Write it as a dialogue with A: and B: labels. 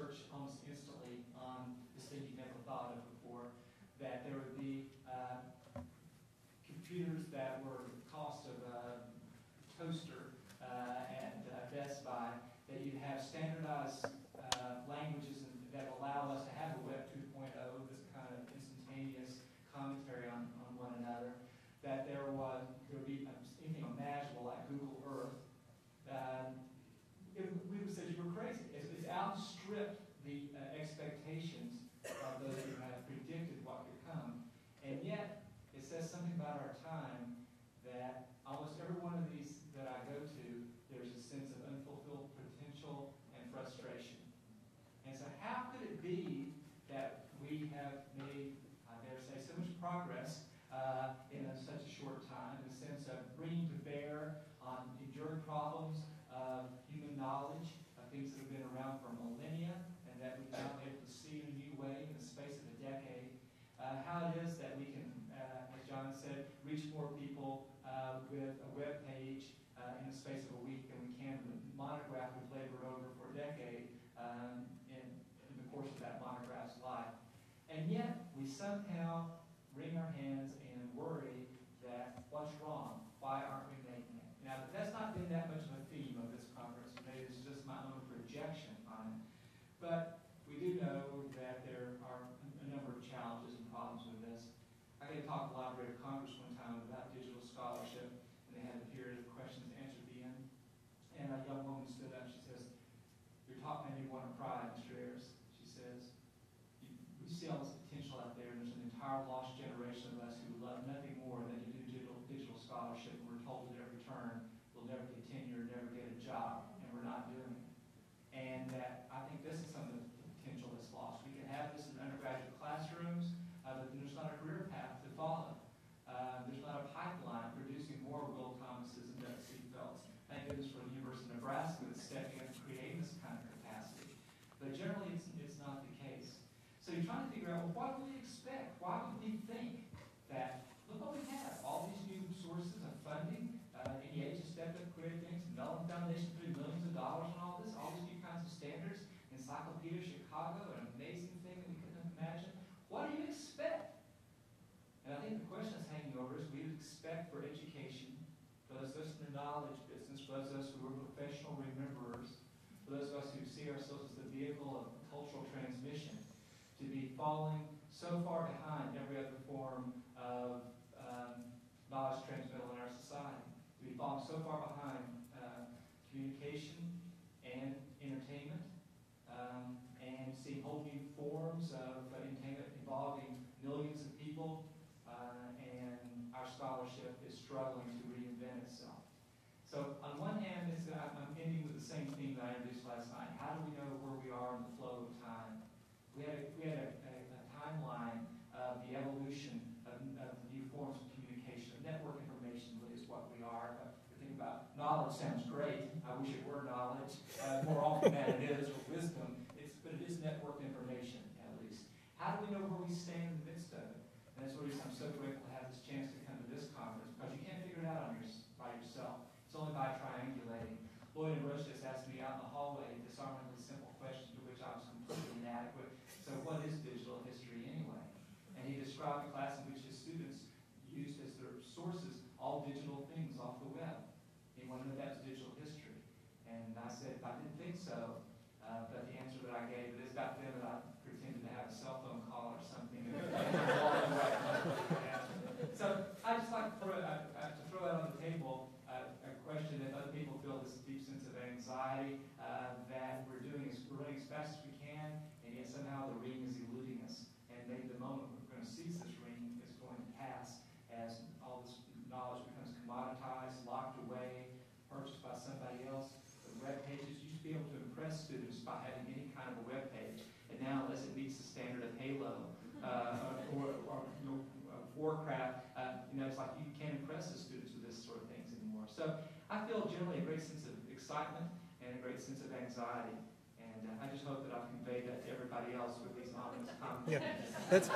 A: search almost instantly on this thing you never thought of before, that there would be uh, computers that were the cost of a toaster uh, at uh, Best Buy, that you'd have standardized uh, languages that allow us to have a Web 2.0, this kind of instantaneous commentary on, on one another, that there was there would be um, anything imaginable like Google we have made, I dare say, so much progress uh, in a, such a short time, in the sense of bringing to bear on enduring problems of human knowledge, of things that have been around for millennia, and that we've now been able to see in a new way in the space of a decade. Uh, how it is that we can, uh, as John said, reach more people uh, with a web page uh, in the space of a week than we can with a monograph we've labored over for a decade um, in, in the course of that monograph's life. And yet, we somehow wring our hands and worry that what's wrong? Why aren't we making it? Now, that's not been that much of a theme of this conference. Maybe it's just my own projection on it. But we do know that there are a number of challenges and problems with this. I got to talk to the Library of Congress one time about digital scholarship, and they had a period of questions and answers at the end. And a young woman stood up. She says, "Your talk made me want to cry, Mr. Ayers." She says, "You- "We see all this potential out there, and there's an entire lost generation of us who love nothing more than to do digital digital scholarship. And we're told at every turn we'll never get tenure, never get a job, and we're not doing it." And that I think this is some of the potential that's lost. We can have this in undergraduate classrooms, uh, but there's not a career path to follow. Uh, there's not a pipeline producing more Will Thomases and Doug Seefeldts. Thank goodness for the University of Nebraska that's stepping up and creating this kind of capacity. But generally, it's, it's not the case. So you're trying to figure out, well, what do we expect? Why would we think that, look what we have, all these new sources of funding, uh, NEH has stepped up, created things, Mellon Foundation putting millions of dollars on all this, all these new kinds of standards, Encyclopedia Chicago, an amazing thing that we couldn't imagine. What do you expect? And I think the question that's hanging over us, we would for education, of us in the knowledge business, of us who are professional rememberers, for those of us who see ourselves as the vehicle of cultural transmission, to be falling so far behind every other form of um, knowledge transmittal in our society, to be falling so far behind uh, communication and entertainment, um, and seeing whole new forms of uh, entertainment involving millions of people, uh, and our scholarship is struggling to reinvent itself. So on one hand, it's, I'm I'm ending with the same theme that I introduced last night. How do we know where we are in the flow of time? We had a, we had a, a, a timeline of the evolution of, of new forms of communication. Network information is what we are. Uh, the thing about knowledge sounds great. I wish it were knowledge uh, more often than it is, or wisdom. It's, but it is network information, at least. How do we know where we stand in the midst of it? And that's the reason I'm so grateful to have this chance to come to this conference, because you can't figure it out on your, by yourself. It's only by triangulating. Lloyd and Rush just asked me out in the hallway a disarmingly simple question to which I was completely inadequate. So what is digital history anyway? And he described a class in which his students used as their sources all digital things off the web. He wanted to know that digital history. And I said, I didn't think so. Uh, but the answer that I gave, it is back then that I pretended to have a cell phone call or something. so I just like to throw, uh, uh, to throw out on the table uh, a question that other people feel this deep sense of uh, that we're doing is we're running as fast as we can, and yet somehow the ring is eluding us. And maybe the moment we're going to seize this ring is going to pass as all this knowledge becomes commoditized, locked away, purchased by somebody else. The web pages used to be able to impress students by having any kind of a web page, and now unless it meets the standard of Halo uh, or, or you know, uh, Warcraft, uh, you know, it's like you can't impress the students with this sort of things anymore. So I feel generally a great sense of excitement and a great sense of anxiety. And uh, I just hope that I've conveyed that to everybody else with these ominous comments.
B: Yeah, that's